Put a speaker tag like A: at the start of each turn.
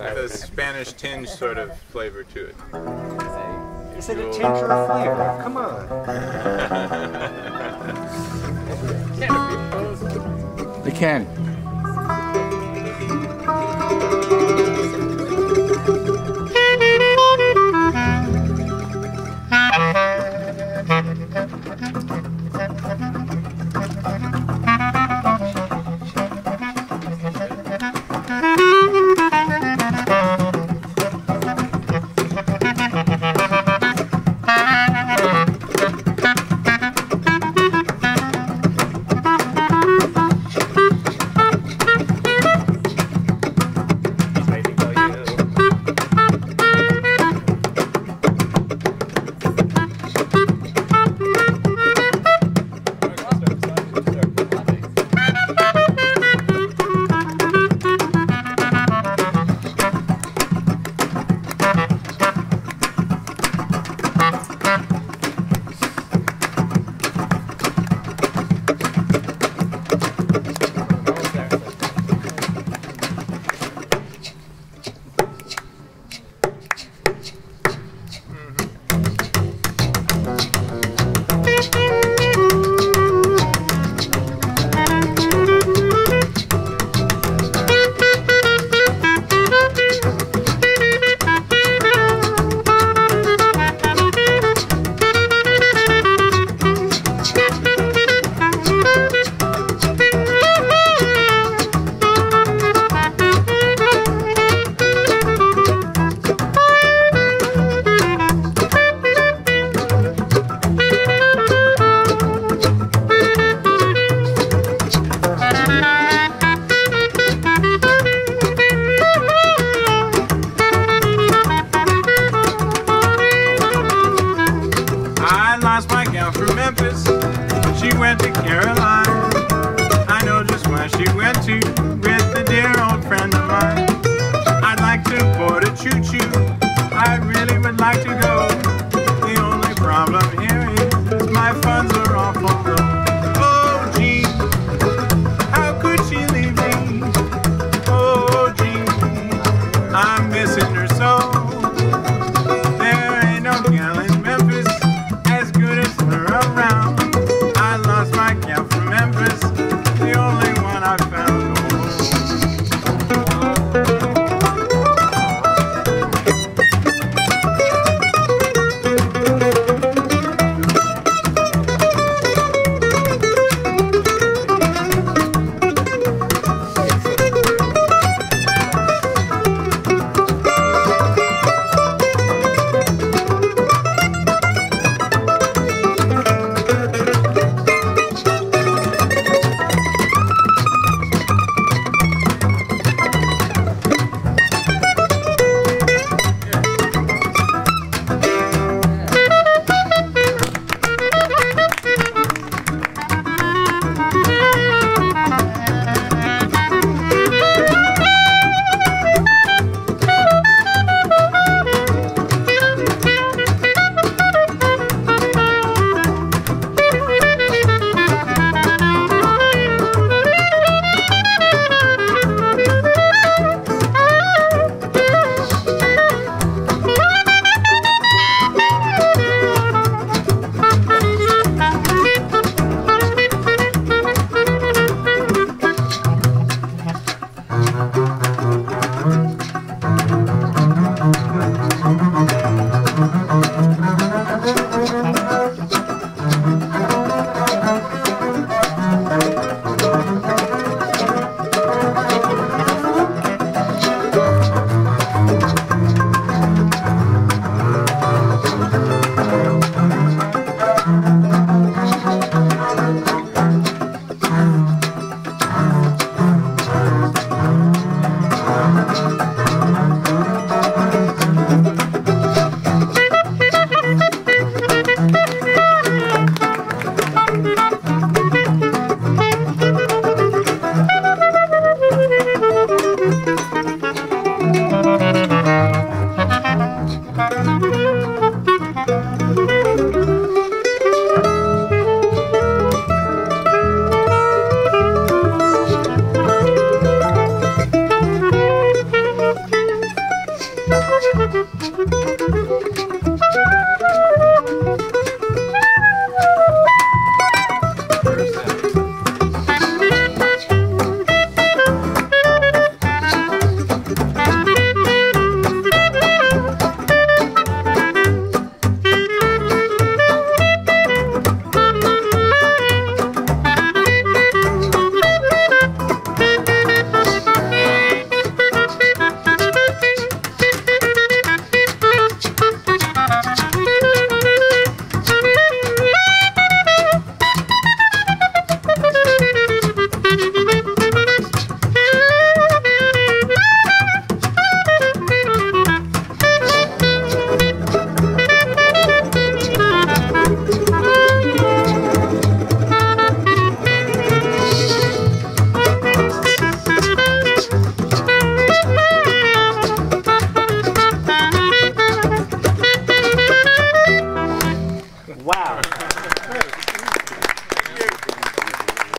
A: a Spanish tinge sort of flavor to it.
B: Is it a tinge or a flavor? Come on.
C: They can.
A: Memphis. She went to Carolina. I know just where she went to with a dear old friend of mine. I'd like to board a choo-choo. I really would like to go.